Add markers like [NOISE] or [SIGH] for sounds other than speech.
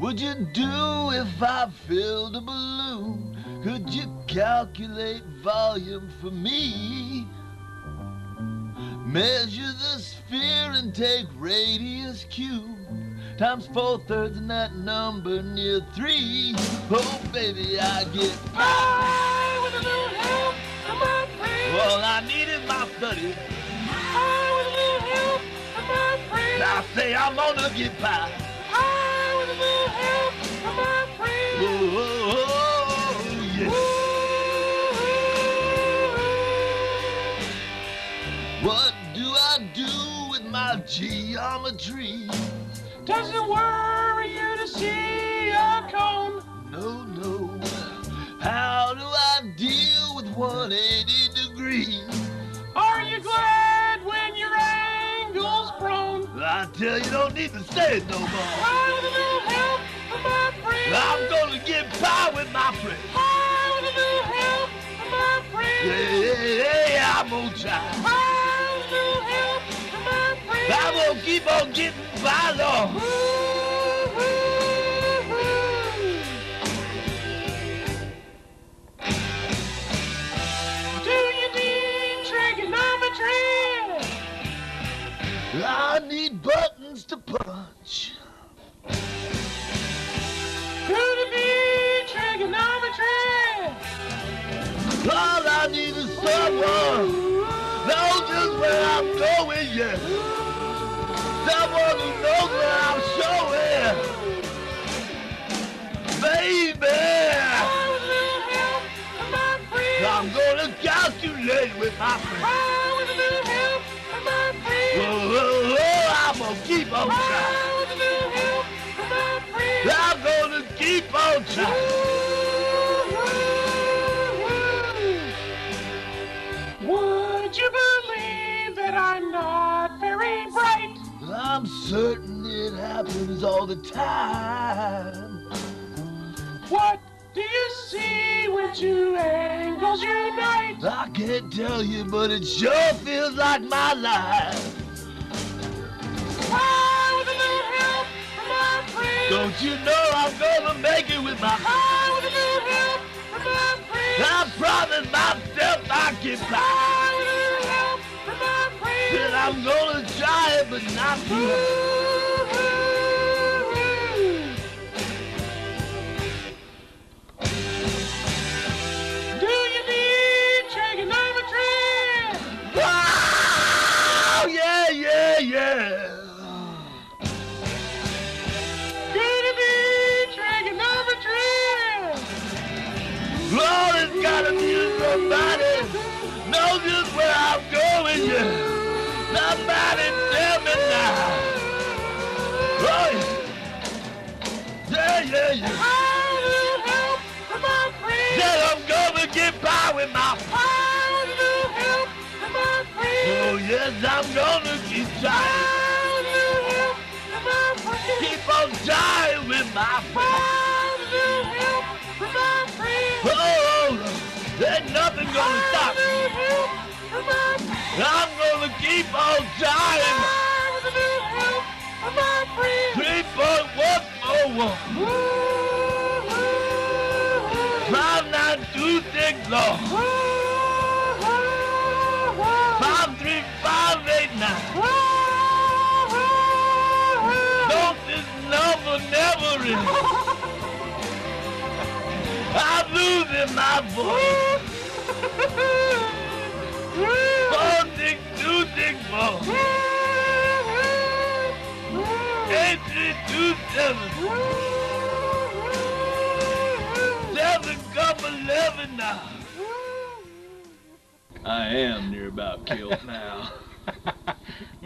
would you do if I filled a balloon? Could you calculate volume for me? Measure the sphere and take radius cube times four thirds and that number near three. Oh, baby, I get pi with a little help from my friend. All I need is my study. I with a little help from my friend. I say I'm gonna get by. What do I do with my geometry? Does it worry you to see a cone? No, no. How do I deal with 180 degrees? Tell you, don't need to say it no more. I with a little help from my friend. I'm gonna get by with my friend. I with a little help from my friend. Yeah, yeah, yeah, I'm gonna try. I with a little help from my friend. I'm gonna keep on getting by, Lord. Do you need trigonometry? I need buttons to punch. Could it be trigonometry? All I need is someone knows just where I'm going, yeah. Someone who knows where I'm showing. Baby, I with a little help from my friend. I'm gonna calculate with my friend. I'm certain it happens all the time. What do you see when two angles unite? I can't tell you, but it sure feels like my life. I with a little help from my friend. Don't you know I'm gonna make it with my I with a little help from my friend. I promise myself I can fly. And I'm gonna try it, but not hard. Do you need trigonometry? Wow! Yeah, yeah, yeah. Could it be trigonometry? Lord, it's gotta be somebody knows just where I'm going, yeah. Somebody tell me now. Oh, yeah, yeah, yeah. yeah. I a help my friend. Said I'm gonna get by with my I a help my friend. Oh, yes, I'm gonna keep trying. I a help my friend. Keep on trying with my friend. I a help my friend. Oh, there's nothing gonna I stop me. little help from my friend. I'm gonna Three point one four one. Five nine two six Lord. Five three five eight nine. Don't this number never end. I'm losing my voice. [LAUGHS] Four six two six four. Eight three two seven. Seven couple eleven now. I am near about killed now. [LAUGHS]